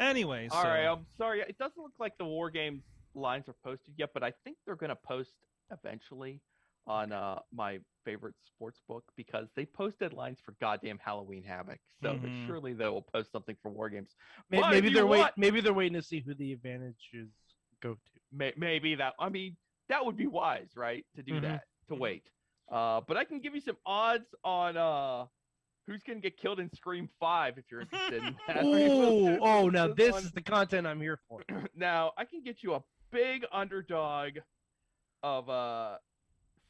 Anyways, All so, right, I'm sorry. It doesn't look like the War Games lines are posted yet, but I think they're going to post eventually on uh, my favorite sports book because they posted lines for goddamn Halloween Havoc. So Mhm. surely they will post something for War Games. Maybe, maybe they're wait. Maybe they're waiting to see who the advantages go to. May- maybe that. I mean, that would be wise, right? To do Mhm. that, to wait. Uh, but I can give you some odds on uh, who's going to get killed in Scream Five if you're interested. in that. Oh, oh, now this one- is the content I'm here for. now I can get you a big underdog of uh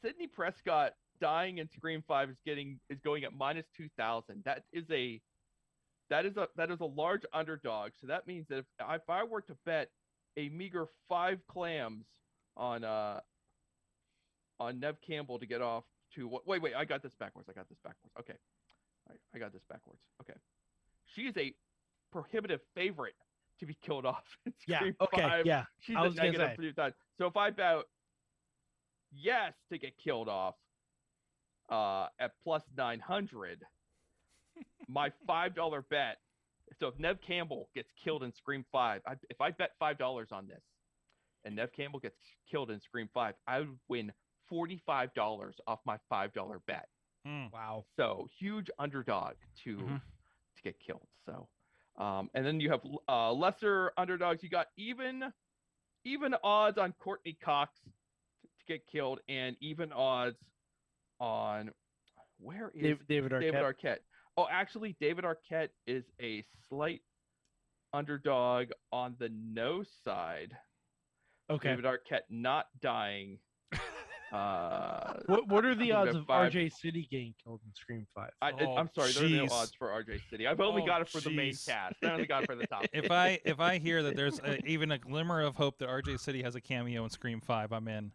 Sidney Prescott dying in Scream Five is getting is going at minus two thousand. That is a that is a that is a large underdog. So that means that if if I were to bet a meager five clams on uh on Nev Campbell to get off to what wait wait I got this backwards. I got this backwards. Okay. I, I got this backwards. Okay. She is a prohibitive favorite to be killed off in Yeah. Scream Okay. 5. Yeah. She's I a was gonna say. three times. So if I bet yes to get killed off uh, at plus 900, my $5 bet. So if Nev Campbell gets killed in Scream 5, I, if I bet $5 on this and Nev Campbell gets killed in Scream 5, I would win $45 off my $5 bet. hmm. Wow. So huge underdog to Mhm. To get killed. So, um, and then you have uh, lesser underdogs. You got even even odds on Courteney Cox to, to get killed, and even odds on where is David, David Arquette. David Arquette? Oh, actually, David Arquette is a slight underdog on the no side. okay. David Arquette not dying. Uh, What What are the I'm odds of five- RJ City getting killed in Scream Five? I, Oh, I'm sorry, there are no odds for RJ City. I've only Oh, got it for the main cast. I only got it for the top. if I if I hear that there's a, even a glimmer of hope that RJ City has a cameo in Scream Five, I'm in.